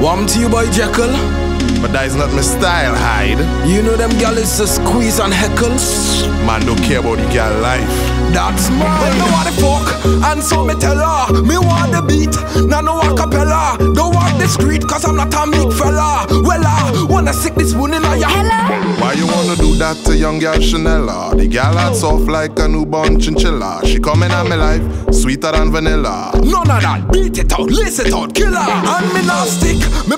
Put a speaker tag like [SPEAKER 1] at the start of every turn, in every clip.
[SPEAKER 1] Warm to you, boy Jekyll.
[SPEAKER 2] But that is not my style, Hyde.
[SPEAKER 1] You know them gal is to squeeze and heckle.
[SPEAKER 2] Man don't care about the girl life.
[SPEAKER 1] That's mine. But no want the fuck, and so me tell her. Me want the beat, now no acapella. Don't want the street, cause I'm not a meek fella. Well, I wanna sick this moon in your
[SPEAKER 2] Why you wanna do that to young girl Chanela? The girl had soft like a newborn chinchilla. She coming at me life, sweeter than vanilla.
[SPEAKER 1] None of that, beat it out, lace it out, killer. And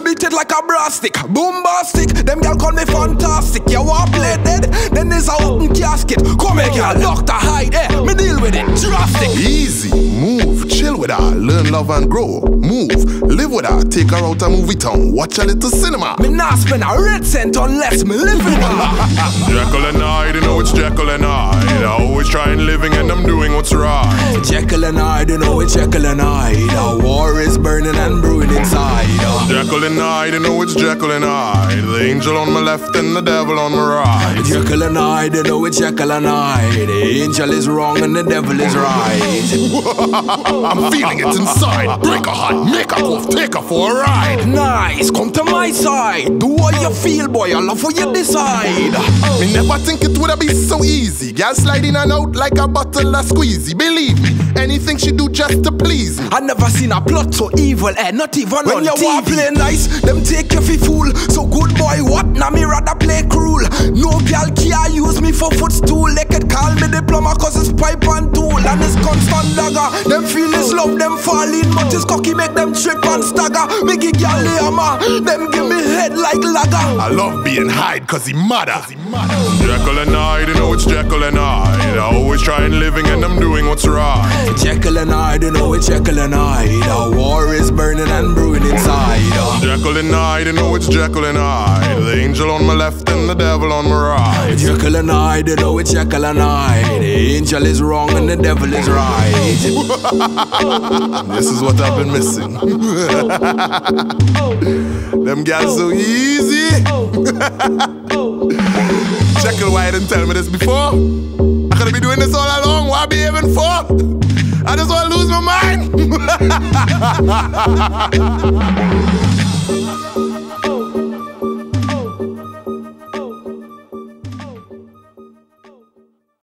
[SPEAKER 1] beat it like a brass stick. Bombastic, them gal call me fantastic. You want play dead? Then there's a open casket. Come here, girl, lock the hide, eh? Me deal with it, drastic.
[SPEAKER 2] Easy, move, chill with her, learn, love and grow. Move, live with her, take her out a movie town, watch a little cinema.
[SPEAKER 1] Me not spend a red cent unless me live in her.
[SPEAKER 2] Jekyll and Hyde, you know it's Jekyll and Hyde. I always trying living and I'm doing what's right.
[SPEAKER 1] Jekyll and Hyde, you know it's Jekyll and Hyde. A war is burning and brewing inside. uh.
[SPEAKER 2] Jekyll and Hyde, you know it's Jekyll and Hyde. The angel on my left and the devil on my right.
[SPEAKER 1] Jekyll and Hyde, you know it's Jekyll and Hyde. The angel is wrong and the devil is right.
[SPEAKER 2] I'm feeling it inside. Break a heart, make a cough, take her for a ride.
[SPEAKER 1] Nice, come to my side. Do what you feel, boy. I love what you decide.
[SPEAKER 2] Me never think it woulda be so easy. Girl sliding and out like a bottle of squeezy. Believe me, anything she do just to please me.
[SPEAKER 1] I never seen a plot so evil, eh? Not even
[SPEAKER 3] When
[SPEAKER 1] on
[SPEAKER 3] you
[SPEAKER 1] TV.
[SPEAKER 3] want
[SPEAKER 1] play nice, them take you for fool. So good boy, what? Now me rather play cruel. No girl can use me for footstool. They can call me diploma cause it's pipe and. Constant dagger. Them feel his love, them fall in. But his cocky make them trip and stagger. Make it hammer. Them give me head like lager.
[SPEAKER 2] I love being Hyde cause he mother. Jekyll and Hyde, you know it's Jekyll and Hyde. I always trying living and I'm doing what's right.
[SPEAKER 1] Jekyll and Hyde, you know it's Jekyll and Hyde. A war is burning and brewing inside.
[SPEAKER 2] Jekyll and Hyde, you know it's Jekyll and Hyde. The angel on my left the devil on my right.
[SPEAKER 1] Jekyll and Hyde, you know it's Jekyll and Hyde. The angel is wrong and the devil is right.
[SPEAKER 2] This is what I've been missing. Them guys so easy. Jekyll, why didn't tell me this before? I could have been doing this all along. Why be even for? I just want to lose my mind.